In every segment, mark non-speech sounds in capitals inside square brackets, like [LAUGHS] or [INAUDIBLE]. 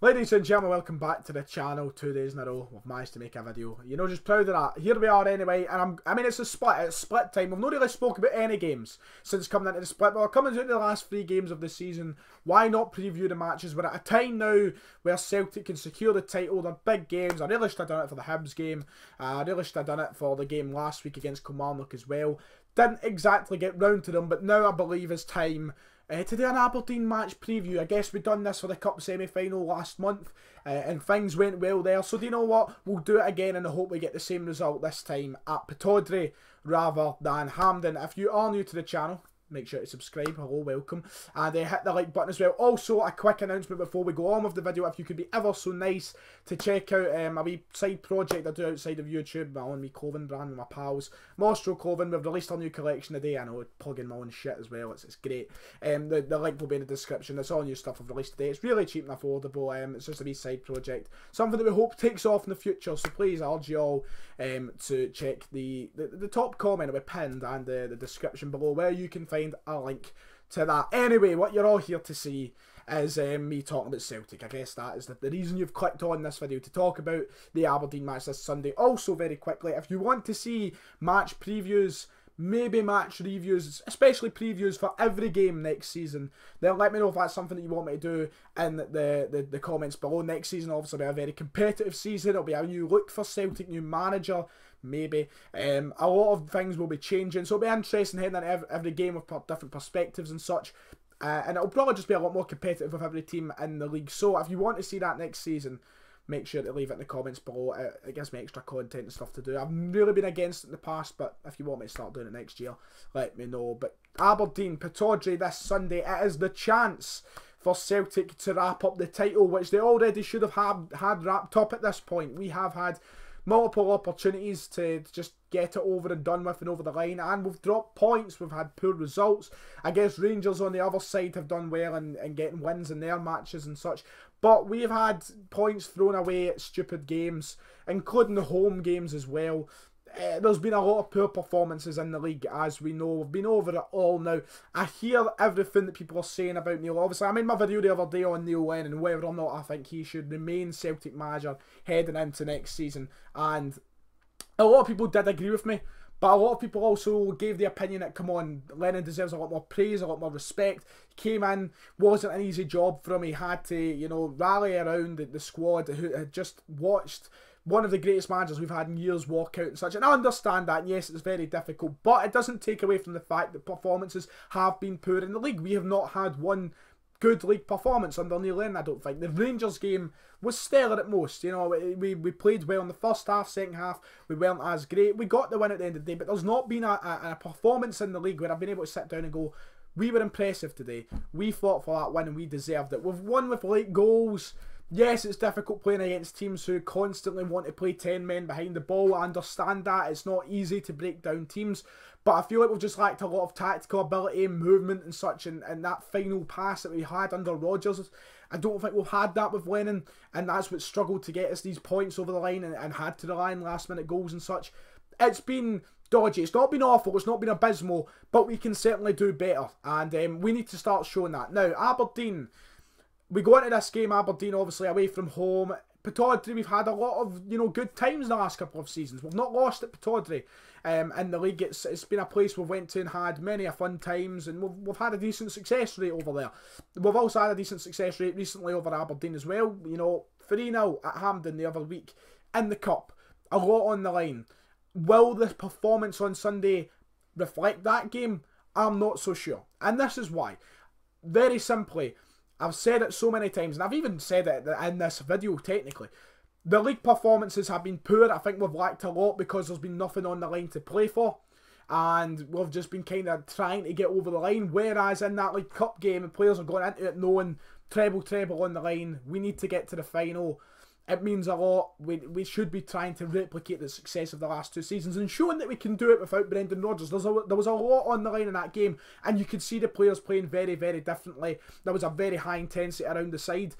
Ladies and gentlemen, welcome back to the channel. Two days in a row, we've managed to make a video. You know, just proud of that. Here we are anyway, and I'm, I mean, it's a split, it's split time. We've not really spoke about any games since coming into the split, but we're coming into the last three games of the season. Why not preview the matches? We're at a time now where Celtic can secure the title. They're big games. I really should have done it for the Hibs game. Uh, I really should have done it for the game last week against Kilmarnock as well. Didn't exactly get round to them, but now I believe it's time uh, to do an Aberdeen match preview. I guess we've done this for the Cup semi-final last month uh, and things went well there. So do you know what? We'll do it again and I hope we get the same result this time at Pittodrie rather than Hampden. If you are new to the channel, make sure to subscribe. Hello, welcome. And uh, hit the like button as well. Also, a quick announcement before we go on with the video. If you could be ever so nice to check out um, a wee side project I do outside of YouTube, my own wee clothing brand with my pals. Mostro Clothing, we've released our new collection today. I know, plugging my own shit as well. It's, it's great. Um, the, the link will be in the description. It's all new stuff I've released today. It's really cheap and affordable. Um, it's just a wee side project. Something that we hope takes off in the future. So please, I urge you all um, to check the, the, the top comment be pinned and the, the description below where you can find find a link to that. Anyway, what you're all here to see is um, me talking about Celtic. I guess that is the, the reason you've clicked on this video to talk about the Aberdeen match this Sunday. Also, very quickly, if you want to see match previews, maybe match reviews, especially previews for every game next season, then let me know if that's something that you want me to do in the, the, the comments below. Next season, obviously, will be a very competitive season. It'll be a new look for Celtic, new manager maybe. Um, a lot of things will be changing, so it'll be interesting heading into every, game with different perspectives and such. Uh, and it'll probably just be a lot more competitive with every team in the league. So if you want to see that next season, make sure to leave it in the comments below. It, it, gives me extra content and stuff to do. I've really been against it in the past, but if you want me to start doing it next year, let me know. But Aberdeen, Pittodrie this Sunday, it is the chance for Celtic to wrap up the title, which they already should have had, had wrapped up at this point. We have had multiple opportunities to just get it over and done with and over the line. And we've dropped points, we've had poor results. I guess Rangers on the other side have done well and, and getting wins in their matches and such. But we've had points thrown away at stupid games, including the home games as well uh, there's been a lot of poor performances in the league, as we know. We've been over it all now. I hear everything that people are saying about Neil. Obviously, I made my video the other day on Neil Lennon and whether or not I think he should remain Celtic manager heading into next season. And a lot of people did agree with me. But a lot of people also gave the opinion that, come on, Lennon deserves a lot more praise, a lot more respect. He came in, wasn't an easy job for him. He had to, you know, rally around the, the squad who had just watched one of the greatest managers we've had in years walk out and such. And I understand that, and yes, it's very difficult, but it doesn't take away from the fact that performances have been poor in the league. We have not had one good league performance under Neil Lennon, I don't think. The Rangers game was stellar at most. You know, we, we played well in the first half, second half, we weren't as great. We got the win at the end of the day, but there's not been a, a, a performance in the league where I've been able to sit down and go, we were impressive today. We fought for that win and we deserved it. We've won with late goals. Yes, it's difficult playing against teams who constantly want to play 10 men behind the ball. I understand that. It's not easy to break down teams. But I feel like we've just lacked a lot of tactical ability, and movement and such. And, and that final pass that we had under Rodgers, I don't think we've had that with Lennon. And that's what struggled to get us these points over the line and, and had to rely on last minute goals and such. It's been dodgy. It's not been awful. It's not been abysmal. But we can certainly do better. And um, we need to start showing that. Now, Aberdeen we go into this game, Aberdeen obviously away from home. Pittodrie, we've had a lot of you know good times in the last couple of seasons. We've not lost at Pittodrie um, in the league. It's it's been a place we've went to and had many a fun times, and we've, we've had a decent success rate over there. We've also had a decent success rate recently over Aberdeen as well. You know, 3 0 at Hampden the other week in the cup, a lot on the line. Will the performance on Sunday reflect that game? I'm not so sure, and this is why. Very simply, I've said it so many times, and I've even said it in this video technically. The league performances have been poor. I think we've lacked a lot because there's been nothing on the line to play for. And we've just been kind of trying to get over the line. Whereas in that League Cup game, players are going into it knowing treble, treble on the line. We need to get to the final. It means a lot. We, we should be trying to replicate the success of the last two seasons and showing that we can do it without Brendan Rodgers. There's a, there was a lot on the line in that game, and you could see the players playing very, very differently. There was a very high intensity around the side.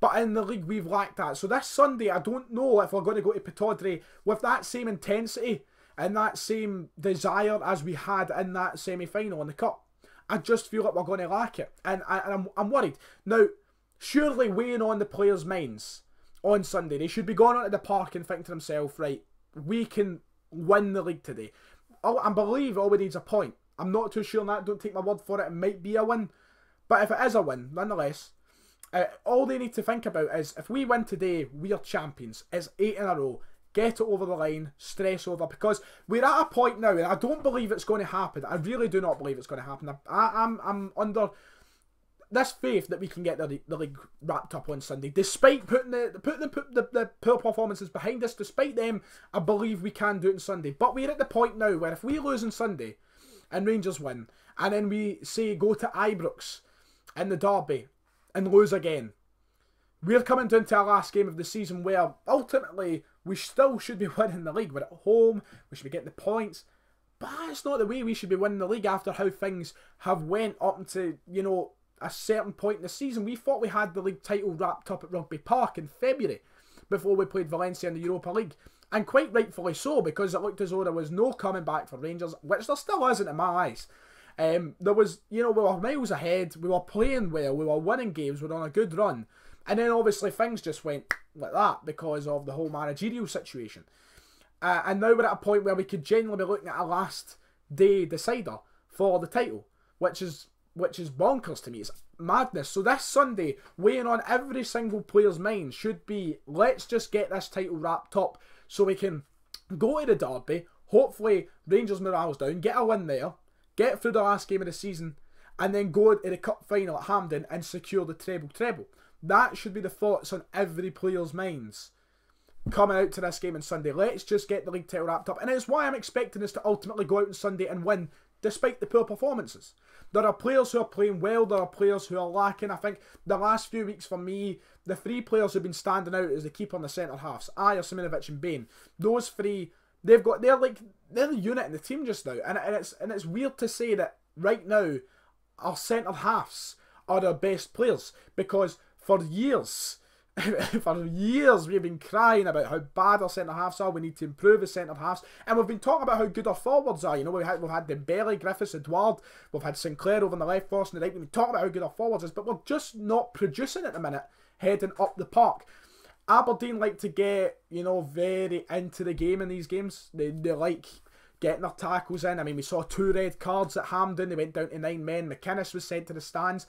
But in the league, we've lacked that. So this Sunday, I don't know if we're going to go to Pittodrie with that same intensity and that same desire as we had in that semi-final in the Cup. I just feel like we're going to lack it. And, I, and I'm, I'm worried. Now, surely weighing on the players' minds on Sunday, they should be going onto the park and thinking to themselves, right, we can win the league today. Oh, I believe all we need is a point. I'm not too sure on that. Don't take my word for it. It might be a win. But if it is a win, nonetheless, uh, all they need to think about is if we win today, we are champions. It's eight in a row. Get it over the line, stress over, because we're at a point now, and I don't believe it's going to happen. I really do not believe it's going to happen. I, I'm, I'm under this faith that we can get the, the league wrapped up on Sunday, despite putting the putting the, put the, the poor performances behind us. Despite them, I believe we can do it on Sunday. But we're at the point now where if we lose on Sunday, and Rangers win, and then we say go to Ibrox in the derby and lose again, we're coming down to our last game of the season where ultimately we still should be [LAUGHS] winning the league. We're at home, we should be getting the points. But it's not the way we should be winning the league after how things have went up into, you know, a certain point in the season. We thought we had the league title wrapped up at Rugby Park in February before we played Valencia in the Europa League. And quite rightfully so, because it looked as though there was no coming back for Rangers, which there still isn't in my eyes. Um, there was, you know, we were miles ahead, we were playing well, we were winning games, we were on a good run. And then obviously things just went like that because of the whole managerial situation. Uh, and now we're at a point where we could genuinely be looking at a last day decider for the title, which is which is bonkers to me. It's madness. So this Sunday, weighing on every single player's mind should be let's just get this title wrapped up so we can go to the derby. Hopefully, Rangers morale's down, get a win there, get through the last game of the season, and then go to the cup final at Hampden and secure the treble treble. That should be the thoughts on every player's minds coming out to this game on Sunday. Let's just get the league title wrapped up. And it's why I'm expecting us to ultimately go out on Sunday and win despite the poor performances. There are players who are playing well, there are players who are lacking. I think the last few weeks for me, the three players who've been standing out is the keeper and the centre halves, Ajer, Simunovic and Bain. Those three, they've got they're like they're the unit in the team just now. And, and it's and it's weird to say that right now our centre halves are our best players because for years [LAUGHS] for years we've been crying about how bad our centre halves are. We need to improve the centre halves, and we've been talking about how good our forwards are. You know, we've had we've had Dembele, Griffiths, Edouard, we've had Sinclair over on the left, Forrest on the right. We've been talking about how good our forwards is, but we're just not producing at the minute, heading up the park. Aberdeen like to get you know very into the game in these games. They they like getting their tackles in. I mean, we saw two red cards at Hampden. They went down to nine men. McInnes was sent to the stands.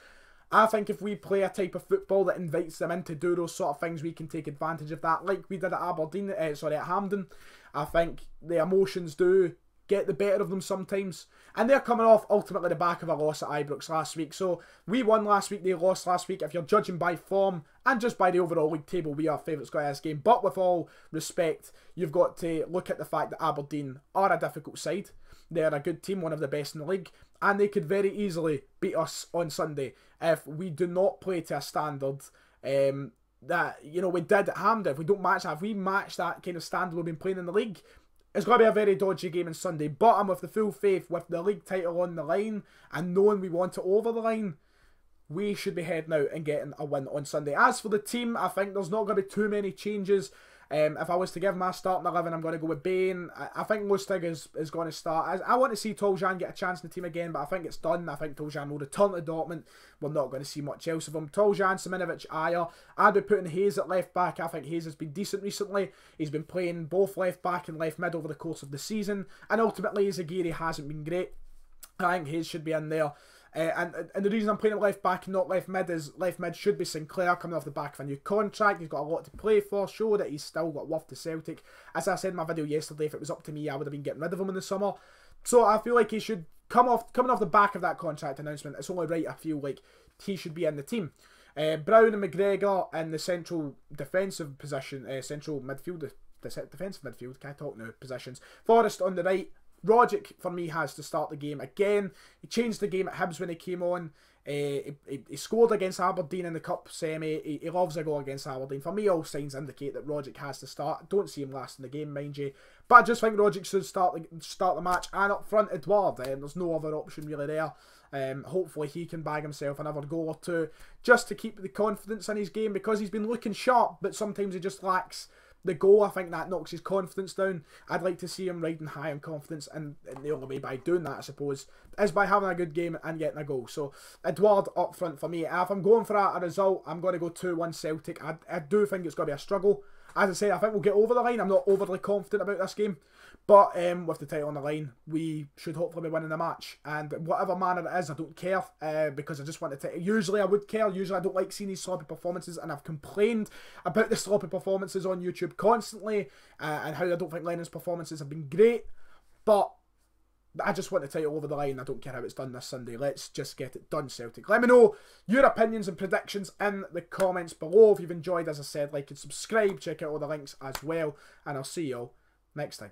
I think if we play a type of football that invites them in to do those sort of things, we can take advantage of that, like we did at Aberdeen, uh, sorry, at Hampden. I think the emotions do get the better of them sometimes. And they're coming off ultimately the back of a loss at Ibrox last week. So we won last week, they lost last week. If you're judging by form and just by the overall league table, we are favourites going this game. But with all respect, you've got to look at the fact that Aberdeen are a difficult side. They're a good team, one of the best in the league, and they could very easily beat us on Sunday if we do not play to a standard um, that you know we did at Hampden. If we don't match that, if we match that kind of standard we've been playing in the league, it's going to be a very dodgy game on Sunday. But I'm with the full faith with the league title on the line and knowing we want it over the line. We should be heading out and getting a win on Sunday. As for the team, I think there's not going to be too many changes. Um, if I was to give my starting 11, I'm going to go with Bain. I, I think Lustig is, is going to start. I, I want to see Toljan get a chance in the team again, but I think it's done. I think Toljan will return to Dortmund. We're not going to see much else of him. Toljan, Simunovic, Ajer. I'd be putting Hayes at left back. I think Hayes has been decent recently. He's been playing both left back and left mid over the course of the season. And ultimately, Izaguirre hasn't been great. I think Hayes should be in there. Uh, and and the reason I'm playing left back and not left mid is left mid should be Sinclair coming off the back of a new contract. He's got a lot to play for. Show that he's still got worth to Celtic. As I said in my video yesterday, if it was up to me, I would have been getting rid of him in the summer. So I feel like he should come off coming off the back of that contract announcement. It's only right. I feel like he should be in the team. Uh, Brown and McGregor in the central defensive position, uh, central midfield, defensive midfield. Can't talk now. Positions. Forrest on the right. Rogic, for me, has to start the game again. He changed the game at Hibs when he came on. Uh, he, he, scored against Aberdeen in the Cup semi. He, he, loves a goal against Aberdeen. For me, all signs indicate that Rogic has to start. Don't see him last in the game, mind you. But I just think Rogic should start the, start the match. And up front, Edouard. Um, there's no other option really there. Um, hopefully he can bag himself another goal or two just to keep the confidence in his game because he's been looking sharp, but sometimes he just lacks the goal, I think that knocks his confidence down. I'd like to see him riding high on confidence, and, and the only way by doing that, I suppose, is by having a good game and getting a goal. So, Edouard up front for me. If I'm going for a, a result, I'm going to go 2 1 Celtic. I, I do think it's going to be a struggle. As I say, I think we'll get over the line. I'm not overly confident about this game. But um, with the title on the line, we should hopefully be winning the match. And whatever manner it is, I don't care uh, because I just want to. Usually I would care. Usually I don't like seeing these sloppy performances, and I've complained about the sloppy performances on YouTube constantly uh, and how I don't think Lennon's performances have been great. But I just want the title over the line. I don't care how it's done this Sunday. Let's just get it done, Celtic. Let me know your opinions and predictions in the comments below. If you've enjoyed, as I said, like and subscribe. Check out all the links as well. And I'll see you all next time.